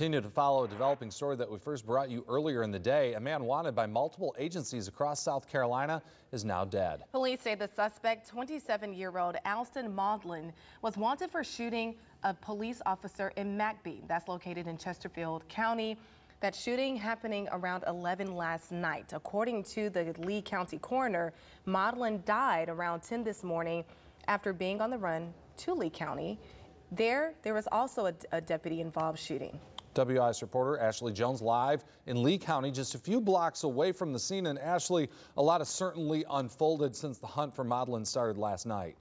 Continue to follow a developing story that we first brought you earlier in the day. A man wanted by multiple agencies across South Carolina is now dead. Police say the suspect, 27-year-old Alston Maudlin, was wanted for shooting a police officer in McBee. That's located in Chesterfield County. That shooting happening around 11 last night. According to the Lee County coroner, Maudlin died around 10 this morning after being on the run to Lee County. There, there was also a, a deputy involved shooting. WIS reporter Ashley Jones live in Lee County, just a few blocks away from the scene. And Ashley, a lot has certainly unfolded since the hunt for Maudlin started last night.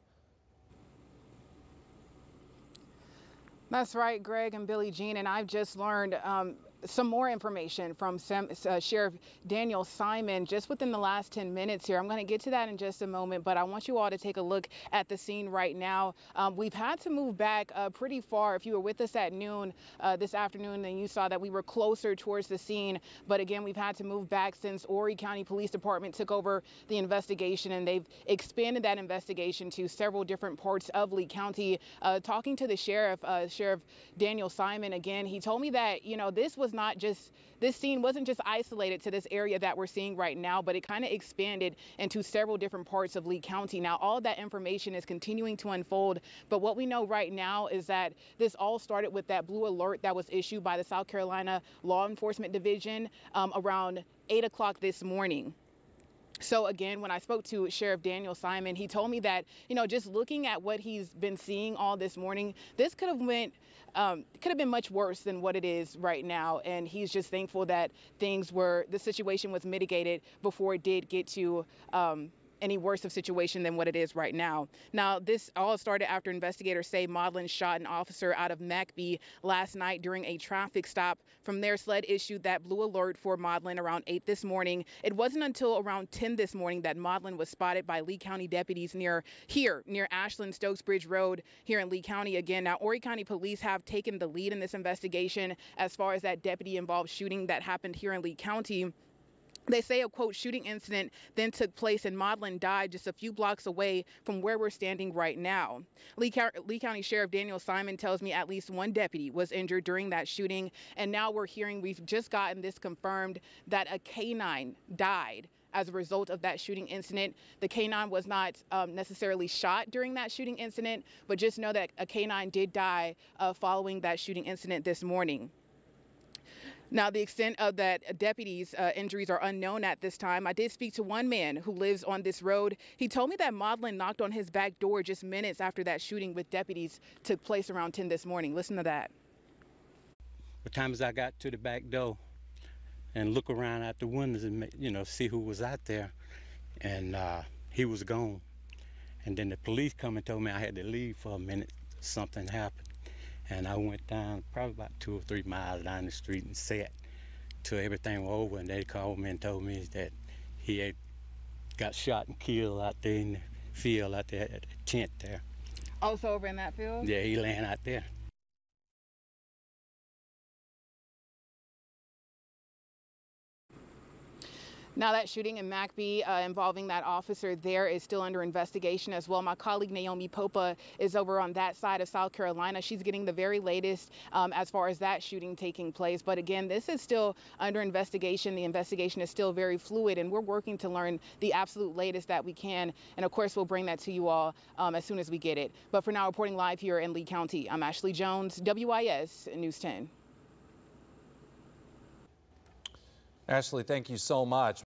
That's right, Greg and Billie Jean, and I've just learned um, some more information from Sem uh, Sheriff Daniel Simon just within the last 10 minutes here. I'm going to get to that in just a moment, but I want you all to take a look at the scene right now. Um, we've had to move back uh, pretty far. If you were with us at noon uh, this afternoon, then you saw that we were closer towards the scene. But again, we've had to move back since Horry County Police Department took over the investigation, and they've expanded that investigation to several different parts of Lee County. Uh, talking to the sheriff, uh, Sheriff Daniel Simon, again, he told me that, you know, this was was not just this scene wasn't just isolated to this area that we're seeing right now, but it kind of expanded into several different parts of Lee County. Now, all that information is continuing to unfold, but what we know right now is that this all started with that blue alert that was issued by the South Carolina Law Enforcement Division um, around 8 o'clock this morning. So again, when I spoke to Sheriff Daniel Simon, he told me that, you know, just looking at what he's been seeing all this morning, this could have went um, could have been much worse than what it is right now. And he's just thankful that things were, the situation was mitigated before it did get to um, any worse of situation than what it is right now. Now, this all started after investigators say Maudlin shot an officer out of McBee last night during a traffic stop. From there, SLED issued that blue alert for Maudlin around 8 this morning. It wasn't until around 10 this morning that Maudlin was spotted by Lee County deputies near here, near Ashland Stokes Bridge Road here in Lee County again. Now, Horry County police have taken the lead in this investigation as far as that deputy involved shooting that happened here in Lee County. They say a quote shooting incident then took place and Maudlin died just a few blocks away from where we're standing right now. Lee, Lee, County Sheriff Daniel Simon tells me at least one deputy was injured during that shooting. And now we're hearing, we've just gotten this confirmed that a canine died as a result of that shooting incident. The canine was not um, necessarily shot during that shooting incident, but just know that a canine did die uh, following that shooting incident this morning. Now, the extent of that deputy's uh, injuries are unknown at this time. I did speak to one man who lives on this road. He told me that Maudlin knocked on his back door just minutes after that shooting with deputies took place around 10 this morning. Listen to that. The time as I got to the back door and look around out the windows and you know see who was out there, and uh, he was gone. And then the police come and told me I had to leave for a minute. Something happened. And I went down probably about two or three miles down the street and sat till everything was over. And they called me and told me that he had got shot and killed out there in the field out there at the tent there. Also over in that field? Yeah, he laying out there. Now, that shooting in McBee uh, involving that officer there is still under investigation as well. My colleague Naomi Popa is over on that side of South Carolina. She's getting the very latest um, as far as that shooting taking place. But again, this is still under investigation. The investigation is still very fluid, and we're working to learn the absolute latest that we can. And of course, we'll bring that to you all um, as soon as we get it. But for now, reporting live here in Lee County, I'm Ashley Jones, WIS News 10. Ashley, thank you so much.